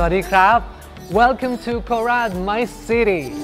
Sorry Welcome to Korat, MICE city.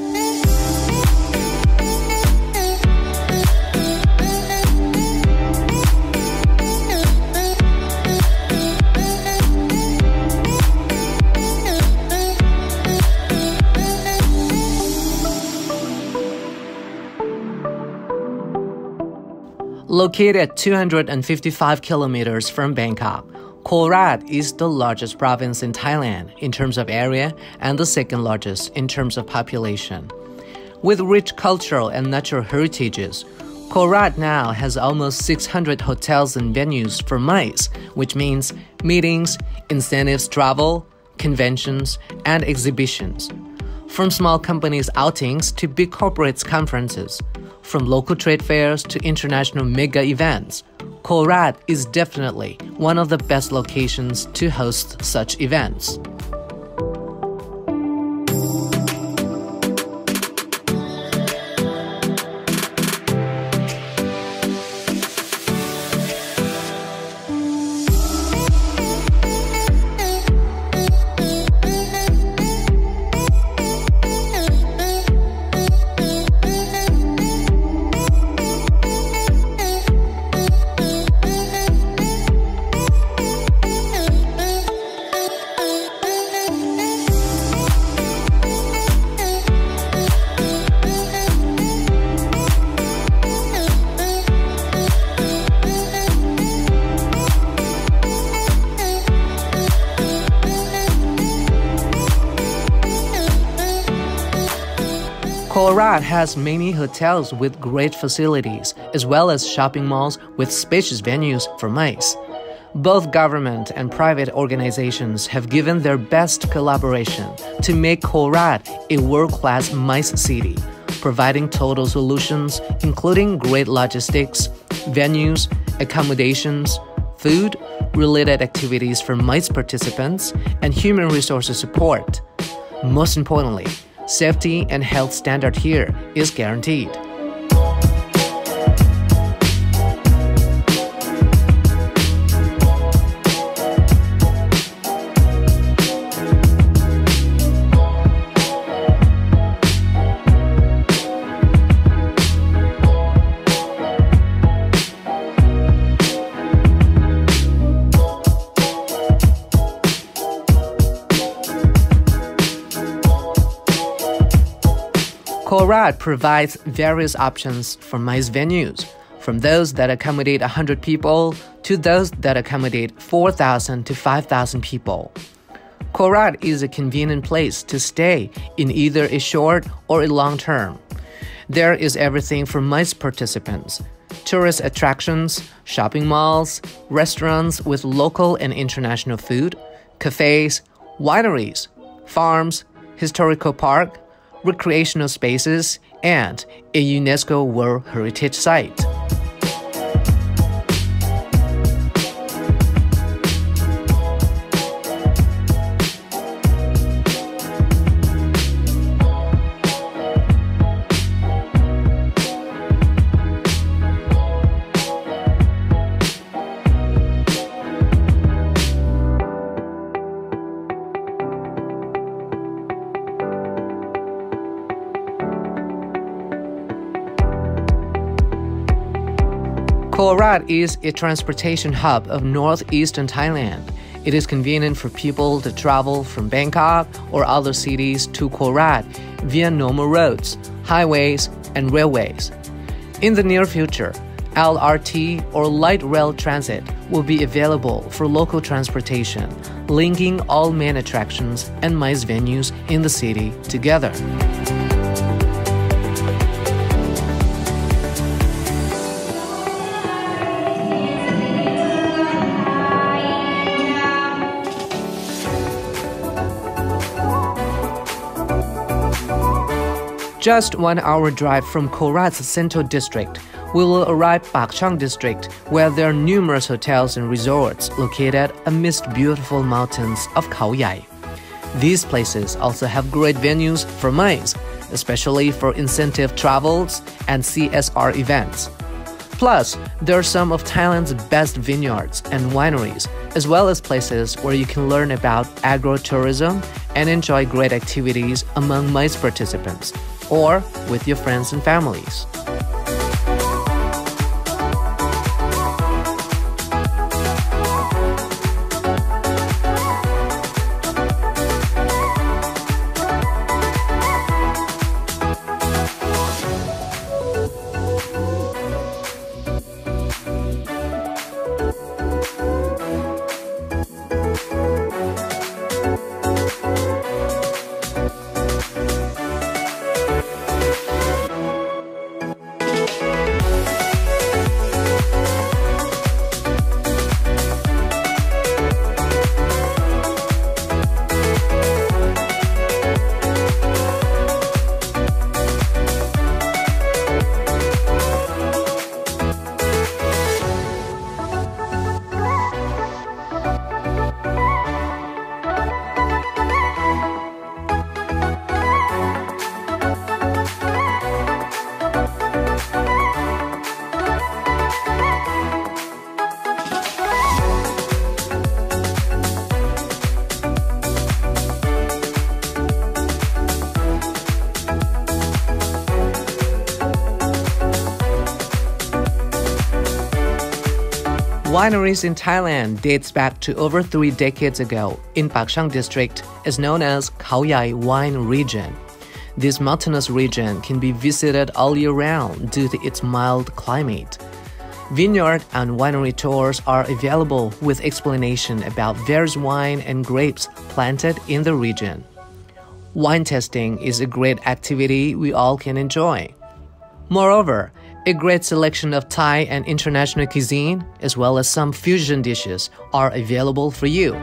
Located 255 kilometers from Bangkok, Korat is the largest province in Thailand in terms of area and the second largest in terms of population. With rich cultural and natural heritages, Korat now has almost 600 hotels and venues for MICE, which means meetings, incentives, travel, conventions, and exhibitions. From small companies' outings to big corporates' conferences, from local trade fairs to international mega events, Korat is definitely one of the best locations to host such events. Korat has many hotels with great facilities, as well as shopping malls with spacious venues for MICE. Both government and private organizations have given their best collaboration to make Korat a world class MICE city, providing total solutions including great logistics, venues, accommodations, food, related activities for MICE participants, and human resources support. Most importantly, Safety and health standard here is guaranteed. Korat provides various options for MICE venues, from those that accommodate 100 people to those that accommodate 4,000 to 5,000 people. Korat is a convenient place to stay in either a short or a long term. There is everything for MICE participants tourist attractions, shopping malls, restaurants with local and international food, cafes, wineries, farms, historical park, recreational spaces, and a UNESCO World Heritage Site. Korat is a transportation hub of northeastern Thailand. It is convenient for people to travel from Bangkok or other cities to Korat via normal roads, highways, and railways. In the near future, LRT or light rail transit will be available for local transportation, linking all main attractions and MICE venues in the city together. Just one hour drive from Korat's central district, we will arrive Pak Chong district, where there are numerous hotels and resorts located amidst beautiful mountains of Khao Yai. These places also have great venues for MICE, especially for incentive travels and CSR events. Plus, there are some of Thailand's best vineyards and wineries as well as places where you can learn about agro-tourism and enjoy great activities among MICE participants or with your friends and families. Wineries in Thailand dates back to over three decades ago in Pak Chong district is known as Khao Yai Wine Region. This mountainous region can be visited all year round due to its mild climate. Vineyard and winery tours are available with explanation about various wine and grapes planted in the region. Wine testing is a great activity we all can enjoy. Moreover, a great selection of Thai and international cuisine, as well as some fusion dishes, are available for you.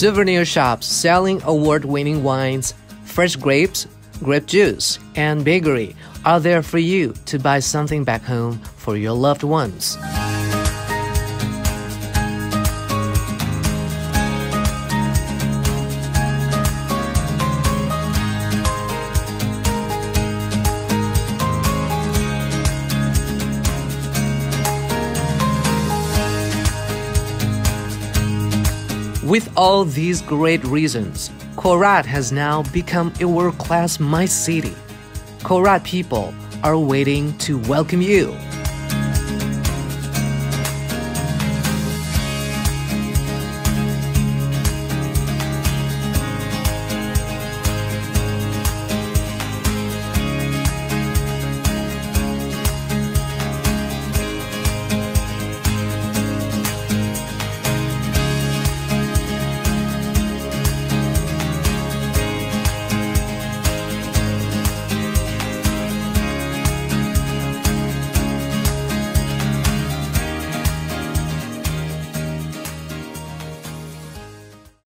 Souvenir shops selling award winning wines, fresh grapes, grape juice, and bakery are there for you to buy something back home for your loved ones. With all these great reasons, Korat has now become a world class MICE city. Korat people are waiting to welcome you.